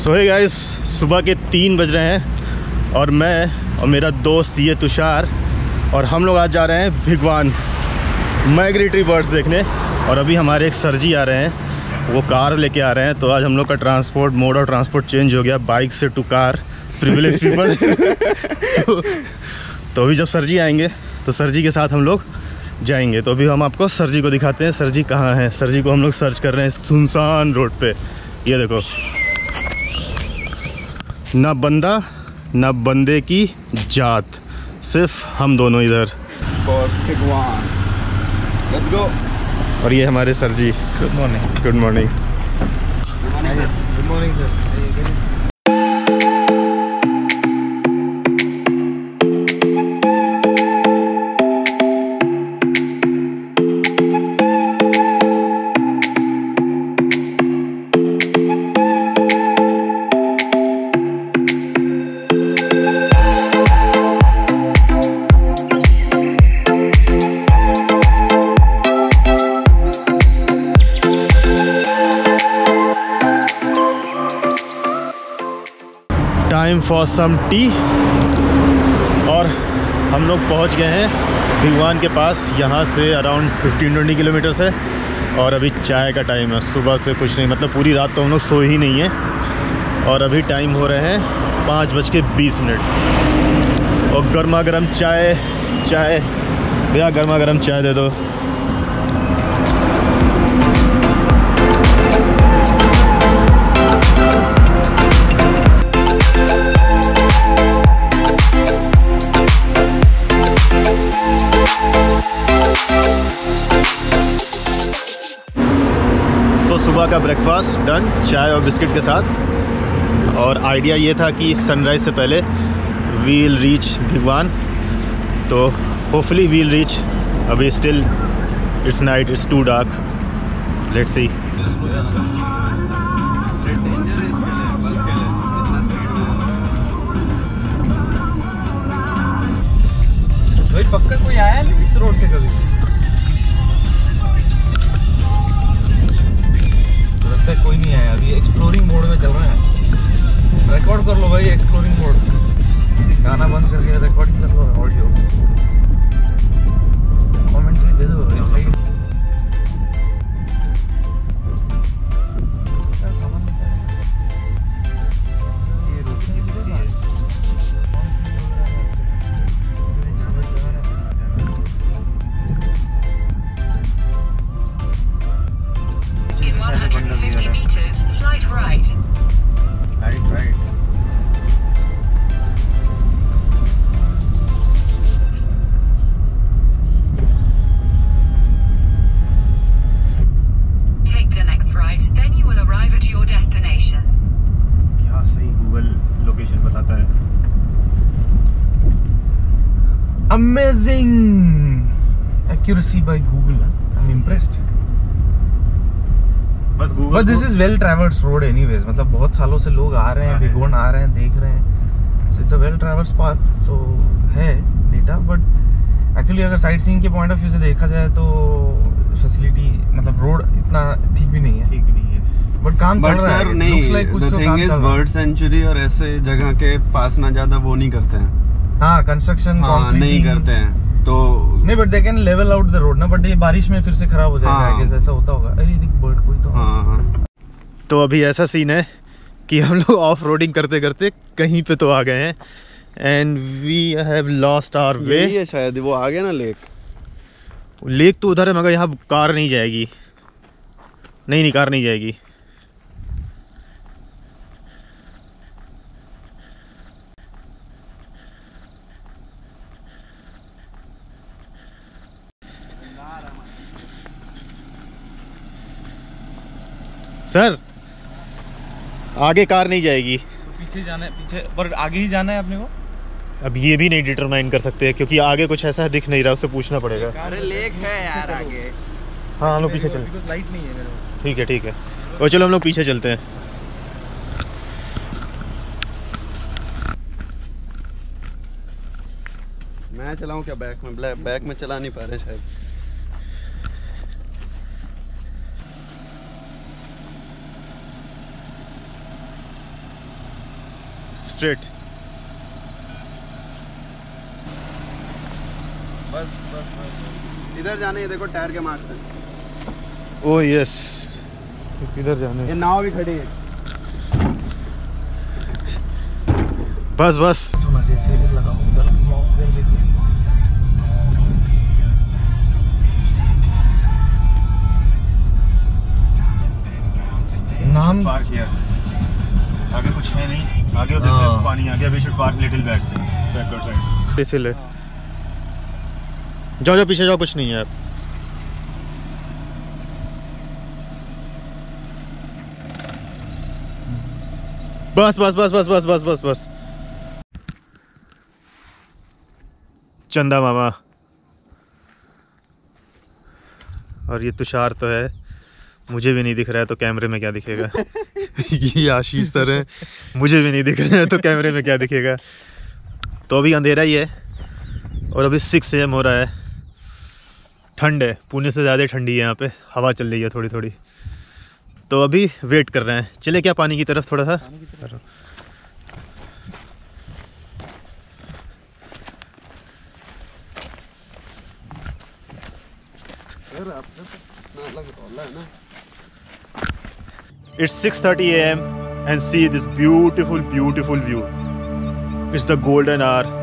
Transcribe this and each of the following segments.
सो है गाइस सुबह के तीन बज रहे हैं और मैं और मेरा दोस्त ये तुषार और हम लोग आज जा रहे हैं भिगवान माइग्रेटरी बर्ड्स देखने और अभी हमारे एक सर जी आ रहे हैं। वो कार लेके आ रहे हैं तो आज हम लोग का transport mode of transport change हो गया। बाइक से टू कार प्रिविलेज पीपल तो, तो अभी जब सर जी आएँगे तो सर जी के साथ हम लोग जाएँगे। तो अभी हम आपको सर जी को दिखाते हैं। सर जी कहाँ हैं? सर जी को हम लोग सर्च कर रहे हैं सुनसान रोड पे। ये देखो। ना बंदा ना बंदे की जात। सिर्फ़ हम दोनों इधर। और go. और ये हमारे sir ji. Good morning good morning good morning sir time for some tea और हम लोग पहुँच गए हैं भिगवान के पास, यहाँ से अराउंड 15-20 किलोमीटर से और अभी चाय का टाइम है। सुबह से कुछ नहीं मतलब पूरी रात तो हम लोग सो ही नहीं है। और अभी टाइम हो रहे हैं पाँच बज के बीस मिनट। और गर्मा गर्म चाय चाय। भैया, गर्मा गर्म चाय दे दो। सुबह का ब्रेकफास्ट डन चाय और बिस्किट के साथ। और आइडिया ये था कि सनराइज़ से पहले वील रीच भिगवान तो होपफुली वील रीच अभी still it's night it's too dark let's see पक्का कोई आया नहीं इस रोड से कभी? तो है कोई नहीं आया। अभी एक्सप्लोरिंग मोड में चल रहे हैं। रिकॉर्ड कर लो भाई एक्सप्लोरिंग मोड गाना बंद करके रिकॉर्डिंग कर लो ऑडियो कमेंट्री दे दो Amazing accuracy by Google. huh? I'm impressed. बस Google But this is well traversed road anyways. मतलब बहुत सालों से लोग आ रहे हैं हाँ, भिगोन आ रहे हैं देख रहे हैं so it's a well traversed path so है डेटा but actually अगर साइट सीइंग के पॉइंट ऑफ़ व्यू से देखा जाए तो फैसिलिटी मतलब रोड इतना ठीक भी नहीं है ठीक नहीं है बट काम चल बट रहा है नहीं like कुछ तो काम चल रहा है बर्ड सेंचुरी और ऐसे जगह के पास ना ज़्यादा वो नहीं करते हैं हाँ कंस्ट्रक्शन हाँ नहीं करते हैं तो नहीं but they can level out the road ना बट ये बारिश में फिर से खराब हो जाएगा हाँ। ऐसा होता होगा। अरे देख बर्ड कोई तो हाँ हाँ। तो अभी ऐसा सीन है कि हम लोग ऑफ़ रोडिंग करते करते कहीं पे तो आ गए हैं and we have lost our way है शायद वो आ गया ना लेक लेक तो उधर है मगर यहाँ कार नहीं जाएगी। नहीं नहीं कार नहीं जाएगी। सर आगे कार नहीं जाएगी। पीछे जाना है पीछे पर आगे ही जाना है अपने को? अब ये भी नहीं डिटरमाइन कर सकते क्योंकि आगे कुछ ऐसा दिख नहीं रहा उससे पूछना पड़ेगा। अरे लेक है यार आगे। हाँ हम लोग पीछे चल लाइट नहीं है मेरे ठीक है ठीक है। और चलो हम लोग पीछे चलते हैं। मैं चलाऊं क्या? बैक में ब्लैक बैक में चला नहीं पा रहे शायद। स्ट्रेट बस बस बस इधर जाने ये देखो टायर के मार्क्स हैं। ओ यस किधर जाने? ये नाव भी खड़ी है। बस बस। होना चाहिए इधर लगा उधर घुमाओ, उधर देखो नाम? पार्क हियर आगे कुछ है नहीं। आगे उधर हाँ। पानी आ गया we should park little back backward side इसलिए। जाओ जाओ पीछे जाओ कुछ नहीं है। बस बस बस बस बस बस बस बस। चंदा मामा। और ये तुषार तो है। मुझे भी नहीं दिख रहा है तो कैमरे में क्या दिखेगा? ये आशीष सर है। मुझे भी नहीं दिख रहे है तो कैमरे में क्या दिखेगा? तो अभी अंधेरा ही है और अभी सिक्स एम हो रहा है। ठंड है पुणे से ज़्यादा ठंडी है यहाँ पे। हवा चल रही है थोड़ी थोड़ी तो अभी वेट कर रहे हैं। चले क्या पानी की तरफ़ थोड़ा सा? It's 6:30 a.m. and see this beautiful, beautiful view. It's the golden hour.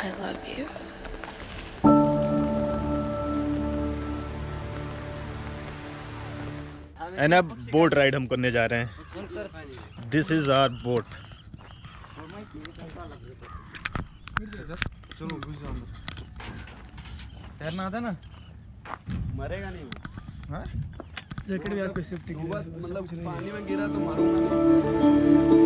I love you. And अब बोट राइड हम करने जा रहे हैं दिस इज़ आर बोट चलो घुस तैरना आता ना मरेगा नहीं हाँ? जैकेट भी आपको सेफ्टी बस मतलब पानी में गिरा तो मारूँगा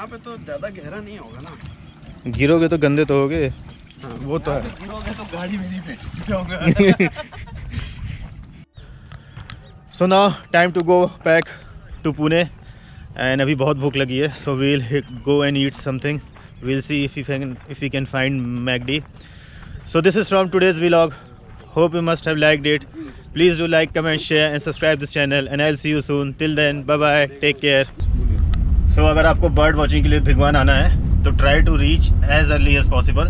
यहाँ पे तो ज़्यादा गहरा नहीं होगा ना। गिरोगे तो गंदे तो होगे। वो तो है। गिरोगे तो गाड़ी में नहीं बैठ so now time to go pack to Pune and अभी बहुत भूख लगी है so we'll go and eat something we'll see if you can if you can find Maggi so this is from today's vlog hope you must have liked it. Please do like comment share and subscribe this channel. And i'll see you soon. Till then bye bye take care. So अगर आपको bird watching के लिए भिगवान आना है तो try to reach as early as possible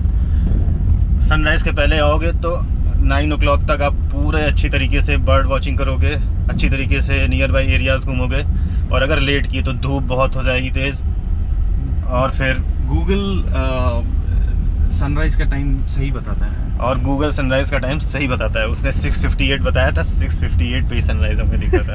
sunrise के पहले आओगे तो नाइन ओ तक आप पूरे अच्छी तरीके से बर्ड वॉचिंग करोगे अच्छी तरीके से नियर बाई एरियाज़ घूमोगे। और अगर लेट किए तो धूप बहुत हो जाएगी तेज़। और फिर गूगल सनराइज का टाइम सही बताता है। और गूगल सनराइज का टाइम सही बताता है। उसने 6:58 बताया था 6:58 पे ही सनराइज हमें दिखा था